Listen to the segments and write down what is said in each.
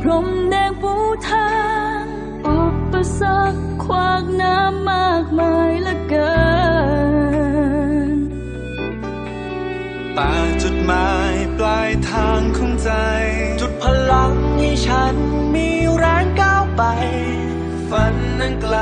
พรมแดงปูทางอุปสรรคขวากน้ำมากมายเหลือเกินแต่จุดหมายปลายทางของใจ จุดพลังให้ฉันมีแรงก้าวไป ฝันนั้นไกล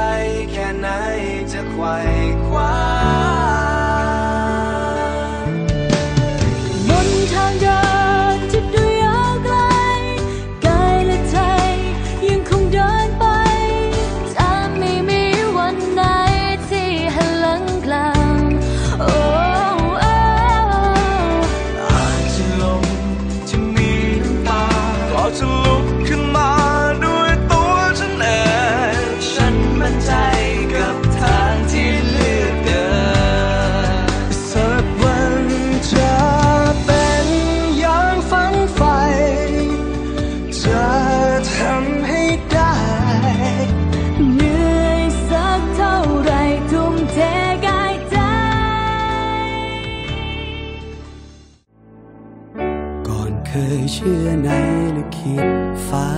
ชื่อในลิขิตฟ้า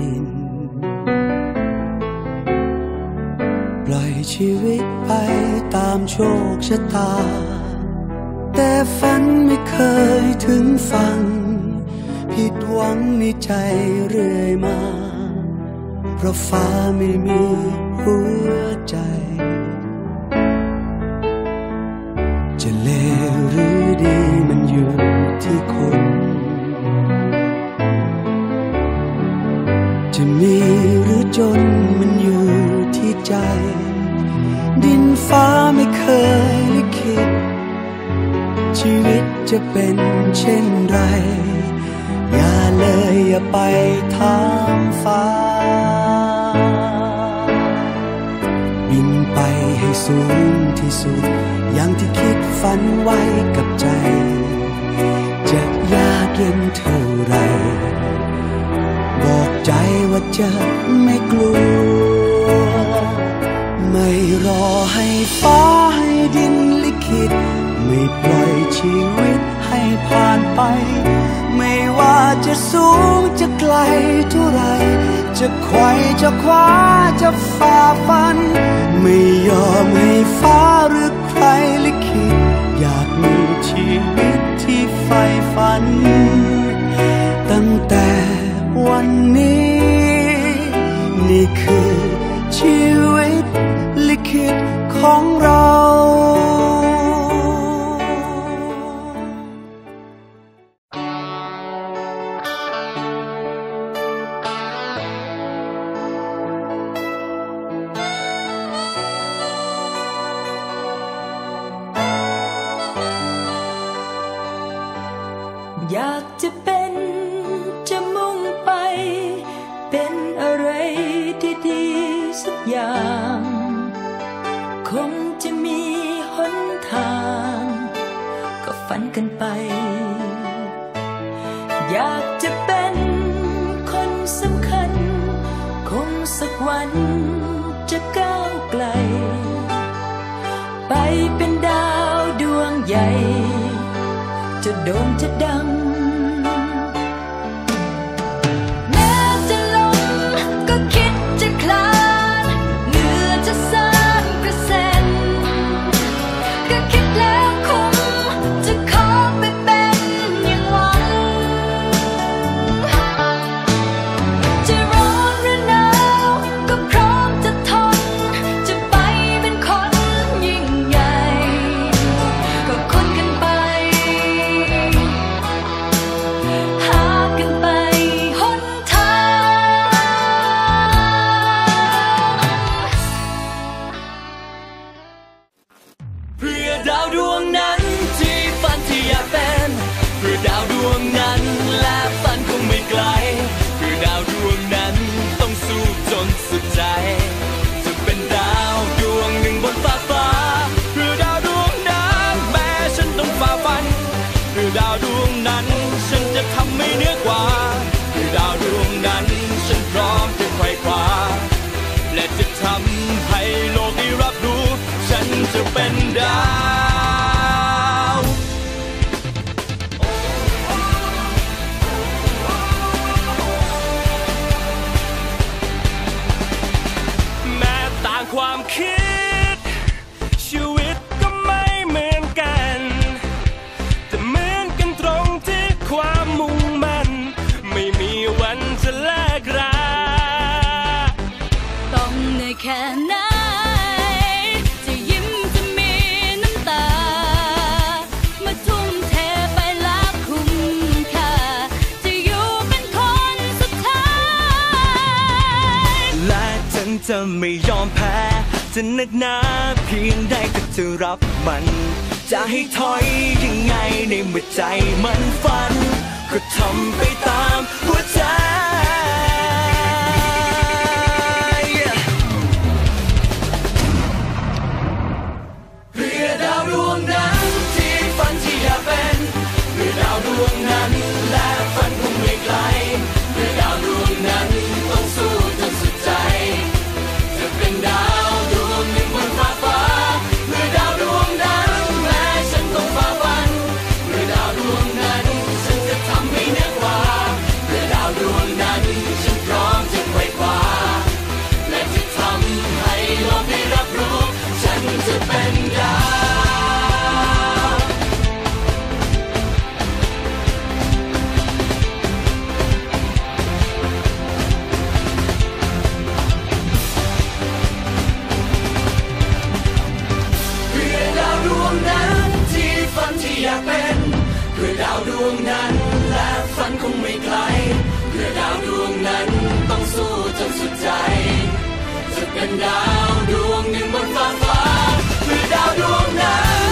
ดิน ปล่อยชีวิตไปตามโชคชะตา แต่ฝันไม่เคยถึงฟังผิดหวังในใจเรื่อยมา เพราะฟ้าไม่มีหัวใจ จะมีหรือจนมันอยู่ที่ใจ ดินฟ้าไม่เคยลิขิตชีวิตจะเป็นเช่นไร อย่าเลยอย่าไปถามฟ้า บินไปให้สูงที่สุด อย่างที่คิดฝันไว้กับใจ จะยากเย็นเท่าไร จะไม่กลัว ไม่รอให้ฟ้าให้ดินลิขิต ไม่ปล่อยชีวิตให้ผ่านไป ไม่ว่าจะสูงจะไกลเท่าไร จะไขว่จะคว้าจะฝ่าฟัน ไม่ยอมให้ฟ้าหรือใครลิขิต อยากมีชีวิตที่ใฝ่ฝัน ฝันกันไป อยากจะเป็นคนสำคัญ คงสักวันจะก้าวไกล ไปเป็นดาวดวงใหญ่ จะโด่งจะดัง จะทำไม่เหนือกว่าเพื่อดาวดวงนั้น ฉันพร้อมจะไขว่คว้าและจะทำให้โลกได้รับรู้ ฉันจะเป็นดาว จะไม่ยอมแพ้ จะนักหนาเพียงใดก็จะรับมัน จะให้ถอยยังไงในเมื่อใจมันฝัน ก็ทำไปตามหัวใจเพื่อดาวดวงนั้นที่ฝันที่อยากเป็นเพื่อดาวดวงนั้นและฝันคงไม่ไกลเพื่อดาวดวงนั้น งนั้น และฝันคงไม่ไกล เพื่อดาวดวงนั้นต้องสู้จนสุดใจ จะเป็นดาวดวงหนึ่งบนฟ้าฟ้าเพื่อดาวดวงนั้น